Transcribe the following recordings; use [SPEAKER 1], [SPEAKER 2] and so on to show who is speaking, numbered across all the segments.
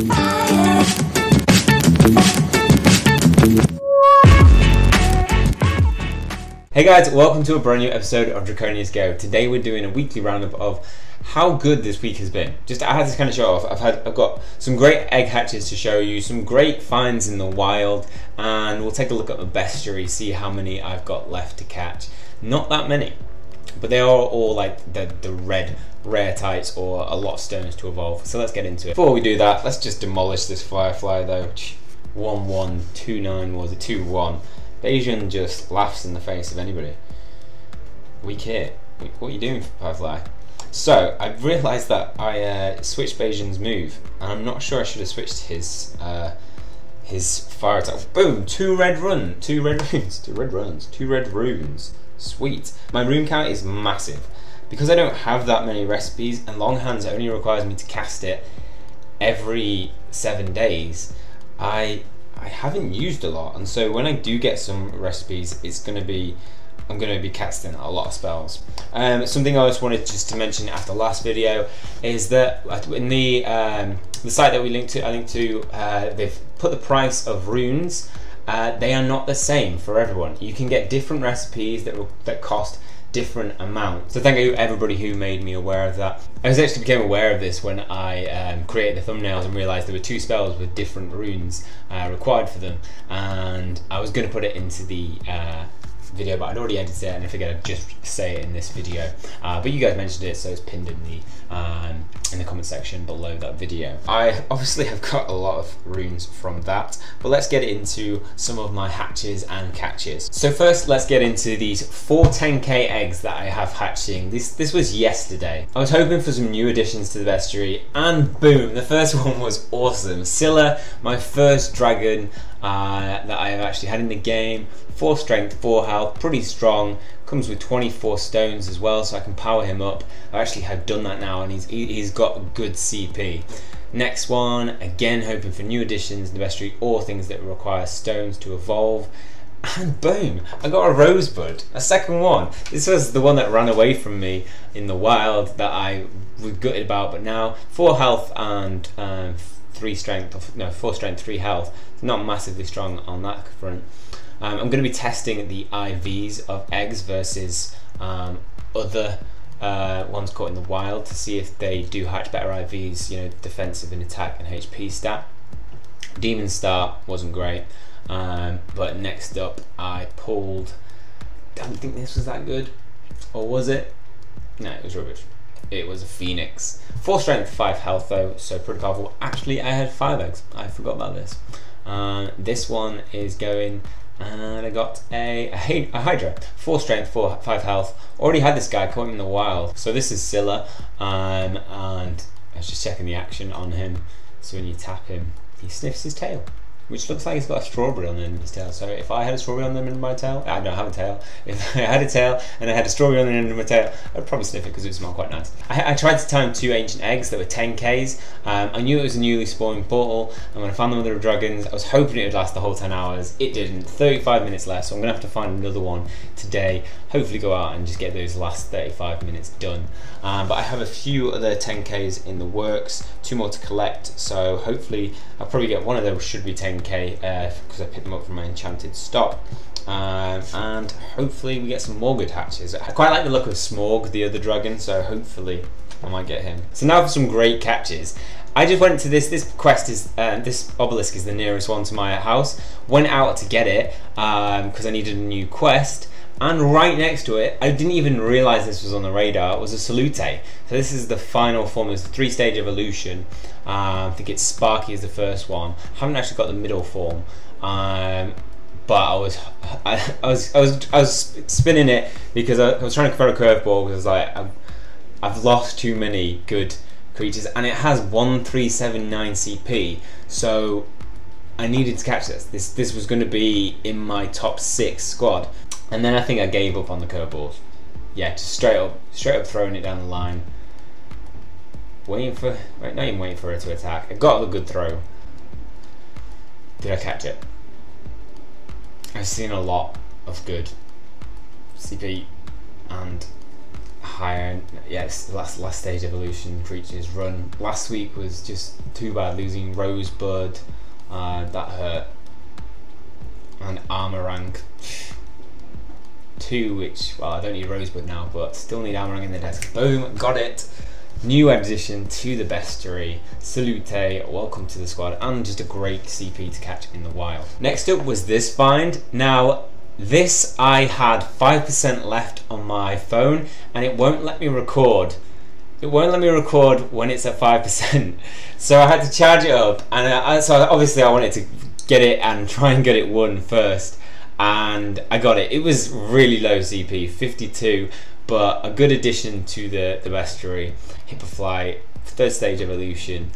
[SPEAKER 1] Hey guys, welcome to a brand new episode of Draconius Go. Today we're doing a weekly roundup of how good this week has been. Just I had to kind of show off. I've had I've got some great egg hatches to show you, some great finds in the wild, and we'll take a look at my bestiary, see how many I've got left to catch. Not that many, but they are all like the the red Raretytes or a lot of stones to evolve. So let's get into it. Before we do that, let's just demolish this firefly though. One one two nine was a two one. Bayesian just laughs in the face of anybody. Weak hit. What are you doing, Firefly? So, I've realised that I uh, switched Bayesian's move, and I'm not sure I should have switched his uh, his fire attack. Boom! Two red run, two red runes, two red runs, two red runes. Sweet. My rune count is massive. Because I don't have that many recipes, and Longhands only requires me to cast it every seven days, I I haven't used a lot, and so when I do get some recipes, it's going to be I'm going to be casting a lot of spells. Um, something I just wanted just to mention after last video is that in the um, the site that we linked to, I linked to, uh, they've put the price of runes. Uh, they are not the same for everyone. You can get different recipes that that cost different amount. So thank you everybody who made me aware of that. I actually became aware of this when I um, created the thumbnails and realised there were two spells with different runes uh, required for them, and I was going to put it into the uh, video, but I'd already edited it, and I figured I'd just say it in this video. Uh, but you guys mentioned it, so it's pinned in the um, in the comment section below that video. I obviously have got a lot of runes from that, but let's get into some of my hatches and catches. So first, let's get into these four 10k eggs that I have hatching. This this was yesterday. I was hoping for some new additions to the bestiary, and boom, the first one was awesome. Scylla, my first dragon uh, that I have actually had in the game. 4 strength, 4 health, pretty strong. Comes with 24 stones as well, so I can power him up. I actually have done that now, and he's he's got good CP. Next one, again hoping for new additions in the bestiary or things that require stones to evolve. And boom, I got a rosebud, a second one. This was the one that ran away from me in the wild that I was gutted about, but now 4 health and um, three strength, no, four strength, three health. Not massively strong on that front. Um, I'm going to be testing the IVs of eggs versus um, other uh, ones caught in the wild to see if they do hatch better IVs, you know, defensive and attack and HP stat. Demon start wasn't great, um, but next up I pulled. I don't think this was that good, or was it? No, it was rubbish it was a phoenix. Four strength, five health though, so pretty powerful. Actually, I had five eggs. I forgot about this. Uh, this one is going, and I got a, a, a, Hydra. Four strength, four five health. Already had this guy caught in the wild. So this is Scylla, um, and I was just checking the action on him. So when you tap him, he sniffs his tail which looks like it's got a strawberry on the end of its tail. So if I had a strawberry on the end of my tail, I don't have a tail. If I had a tail and I had a strawberry on the end of my tail, I'd probably sniff it because it would smell quite nice. I, I, tried to time two ancient eggs that were 10ks. Um, I knew it was a newly spawned portal, and when I found the Mother of dragons, I was hoping it would last the whole 10 hours. It didn't. 35 minutes left, so I'm gonna have to find another one today. Hopefully, go out and just get those last 35 minutes done. Um, but I have a few other 10ks in the works, two more to collect. So hopefully, I'll probably get one of those. Should be 10 10k because uh, I picked them up from my enchanted stock. Um, and hopefully we get some more good hatches. I quite like the look of Smorg, the other dragon, so hopefully I might get him. So now for some great catches. I just went to this. This quest is uh, this obelisk is the nearest one to my house. Went out to get it because um, I needed a new quest, and right next to it, I didn't even realize this was on the radar, was a Salute. So this is the final form, it's a three stage evolution. Uh, I think it's Sparky is the first one. I haven't actually got the middle form. Um, but I was, I, I, was, I was, I was spinning it because I, I was trying to throw a curveball because like I've, I've lost too many good creatures, and it has one three seven nine CP. So I needed to catch this. This this was going to be in my top six squad. And then I think I gave up on the curveballs. Yeah, just straight up, straight up throwing it down the line. Waiting for, right, not even waiting for her to attack. It got a good throw. Did I catch it? I've seen a lot of good CP and higher, yes, yeah, last last stage evolution creatures run. Last week was just too bad losing Rosebud, uh, that hurt, and Armor Rank. 2, which, well, I don't need Rosebud now, but still need Amarang in the desk. Boom, got it. New addition to the bestiary, Salute, eh? welcome to the squad, and just a great CP to catch in the wild. Next up was this find. Now, this I had 5% left on my phone, and it won't let me record it won't let me record when it's at 5%. So I had to charge it up, and I, so obviously I wanted to get it and try and get it won first. And I got it. It was really low CP, 52, but a good addition to the, the bestiary. Hippofly, third stage evolution.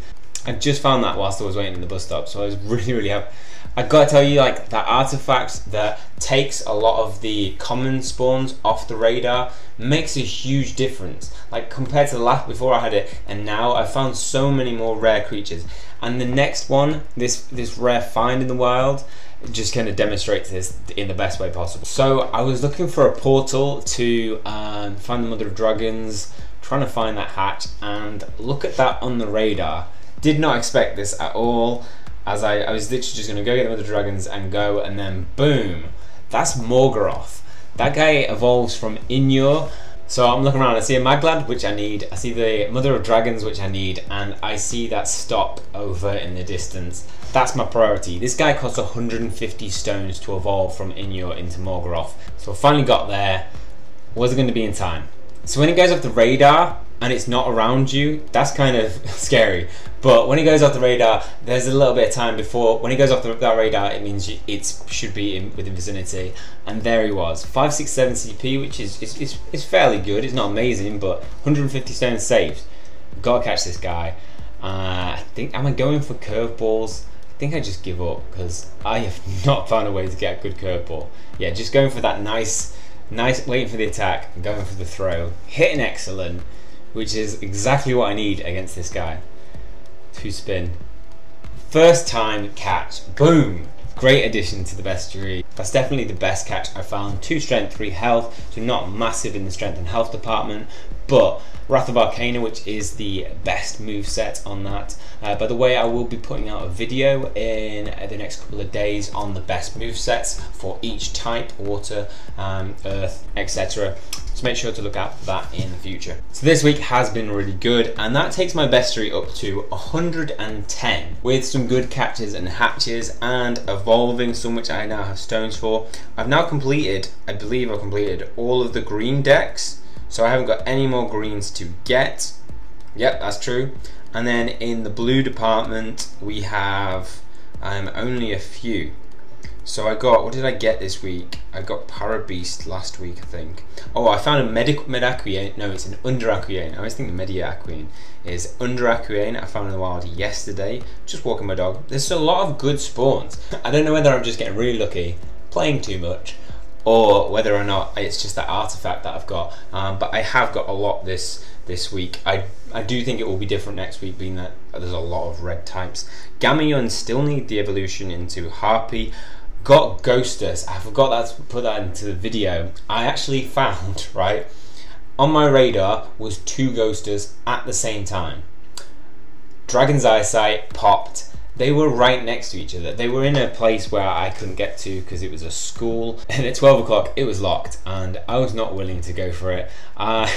[SPEAKER 1] I just found that whilst I was waiting in the bus stop, so I was really, really happy. I gotta tell you, like that artifact that takes a lot of the common spawns off the radar makes a huge difference. Like compared to the last before I had it, and now I found so many more rare creatures. And the next one, this this rare find in the wild, just kind of demonstrates this in the best way possible. So I was looking for a portal to um, find the Mother of Dragons, trying to find that hatch, and look at that on the radar. Did not expect this at all. As I, I was literally just going to go get the Mother of Dragons and go, and then boom, that's Morgoroth. That guy evolves from Inure. So I'm looking around, I see a Maglad, which I need, I see the Mother of Dragons, which I need, and I see that stop over in the distance. That's my priority. This guy costs 150 stones to evolve from Inure into Morgoroth. So I finally got there. Was it going to be in time? So when it goes off the radar and it's not around you, that's kind of scary. But when it goes off the radar, there's a little bit of time before. When it goes off the, that radar, it means it should be in, within vicinity. And there he was, 567 CP, which is, is, is, is fairly good. It's not amazing, but 150 stones saved. Gotta catch this guy. Uh, I think, am I going for curveballs? I think I just give up because I have not found a way to get a good curveball. Yeah, just going for that nice, nice, waiting for the attack going for the throw. Hitting excellent, which is exactly what I need against this guy. Two spin. First time catch. Boom! Great addition to the bestiary. That's definitely the best catch I found. Two strength, three health, so not massive in the strength and health department, but Wrath of Arcana, which is the best move set on that. Uh, by the way, I will be putting out a video in the next couple of days on the best move sets for each type, water, um, earth, etc. So make sure to look out for that in the future. So this week has been really good, and that takes my bestiary up to 110 with some good catches and hatches and evolving, some which I now have stones for. I've now completed, I believe I've completed all of the green decks so I haven't got any more greens to get. Yep, that's true. And then in the blue department, we have um, only a few. So I got, what did I get this week? I got Parabeast last week, I think. Oh, I found a Medic. No, it's an Unduraquiane. I always think the Mediaquiane is Unduraquiane. I found in the wild yesterday. Just walking my dog. There's a lot of good spawns. I don't know whether I'm just getting really lucky, playing too much, or whether or not it's just that artifact that I've got. Um, but I have got a lot this this week. I I do think it will be different next week, being that there's a lot of red types. Gamayon still need the evolution into Harpy. Got Ghostus. I forgot that to put that into the video. I actually found right on my radar was two Ghostus at the same time. Dragon's Eyesight popped they were right next to each other. They were in a place where I couldn't get to because it was a school, and at twelve o'clock it was locked, and I was not willing to go for it. Uh,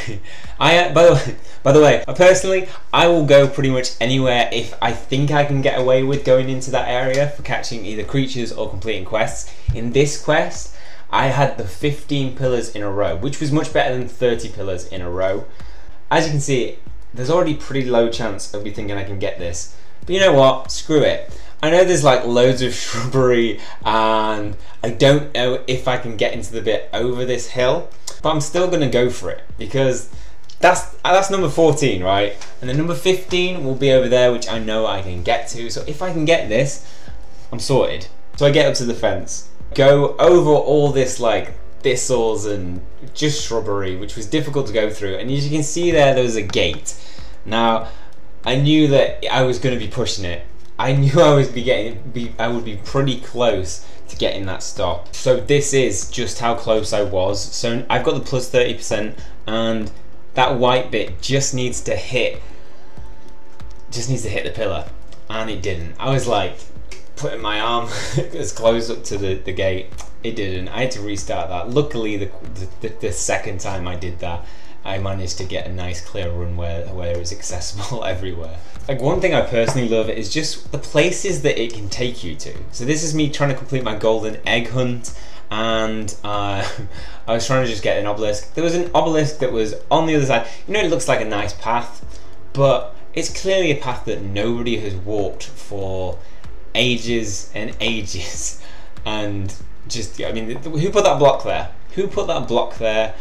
[SPEAKER 1] I, by the way, by the way, personally, I will go pretty much anywhere if I think I can get away with going into that area for catching either creatures or completing quests. In this quest, I had the 15 pillars in a row, which was much better than 30 pillars in a row. As you can see, there's already pretty low chance of me thinking I can get this. But you know what? Screw it. I know there's like loads of shrubbery and I don't know if I can get into the bit over this hill, but I'm still gonna go for it because that's uh, that's number 14, right? And the number 15 will be over there, which I know I can get to. So if I can get this, I'm sorted. So I get up to the fence, go over all this like thistles and just shrubbery, which was difficult to go through. And as you can see there, there was a gate. Now, I knew that I was going to be pushing it. I knew I was be getting, be, I would be pretty close to getting that stop. So this is just how close I was. So I've got the plus 30% and that white bit just needs to hit, just needs to hit the pillar, and it didn't. I was like putting my arm as close up to the, the gate. It didn't. I had to restart that. Luckily, the, the, the second time I did that, I managed to get a nice clear run where, where it was accessible everywhere. Like one thing I personally love is just the places that it can take you to. So this is me trying to complete my golden egg hunt and uh, I was trying to just get an obelisk. There was an obelisk that was on the other side. You know, it looks like a nice path, but it's clearly a path that nobody has walked for ages and ages. And just, I mean, who put that block there? Who put that block there?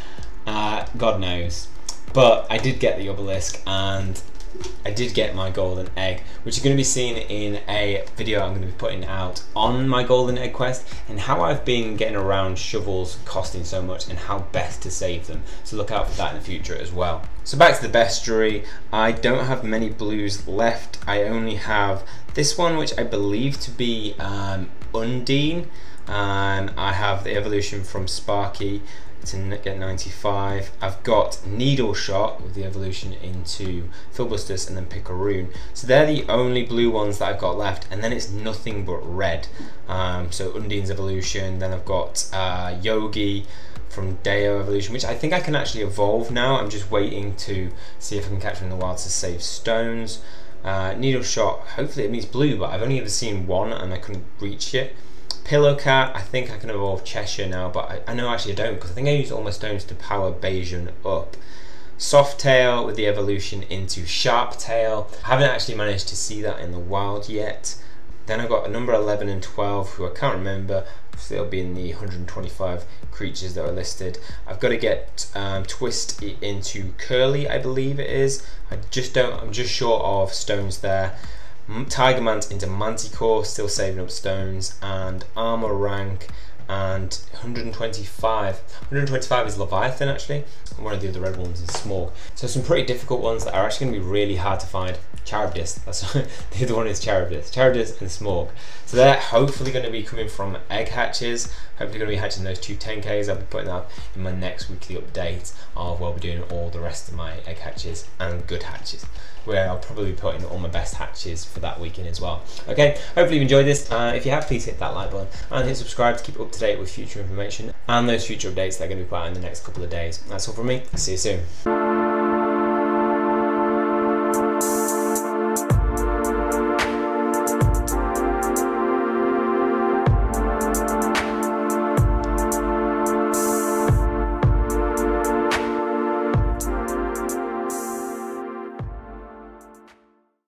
[SPEAKER 1] Uh, God knows. But I did get the obelisk and I did get my golden egg, which is going to be seen in a video I'm going to be putting out on my golden egg quest and how I've been getting around shovels costing so much and how best to save them. So look out for that in the future as well. So back to the bestiary, I don't have many blues left. I only have this one, which I believe to be um, Undine, and I have the evolution from Sparky to get 95. I've got Needle Shot with the evolution into Filbustus and then Picaroon. So they're the only blue ones that I've got left, and then it's nothing but red. Um, so Undine's evolution, then I've got uh, Yogi from Deo evolution, which I think I can actually evolve now. I'm just waiting to see if I can catch him in the wild to save stones. Uh, needle shot, hopefully it means blue, but I've only ever seen one and I couldn't reach it. Pillow Cat, I think I can evolve Cheshire now, but I, I know actually I don't because I think I used all my stones to power Bajan up. Soft Tail with the evolution into Sharp Tail. I haven't actually managed to see that in the wild yet. Then I've got a number 11 and 12 who I can't remember. So they'll be in the 125 creatures that are listed. I've got to get um, Twist into Curly, I believe it is. I just don't. I'm just short of stones there. Hmm? Tiger Mant into Manticore, still saving up stones, and armor rank and 125. 125 is Leviathan actually. One of the other red ones is Smog. So some pretty difficult ones that are actually going to be really hard to find. Charybdis, that's the other one is Charybdis. Charybdis and Smog. So they're hopefully going to be coming from egg hatches. Hopefully going to be hatching those two 10Ks. I'll be putting that in my next weekly update of where we're doing all the rest of my egg hatches and good hatches where I'll probably be putting all my best hatches for that weekend as well. Okay, hopefully you've enjoyed this. Uh, if you have, please hit that like button and hit subscribe to keep up to date with future information and those future updates that are going to be put out in the next couple of days. That's all from me. See you soon.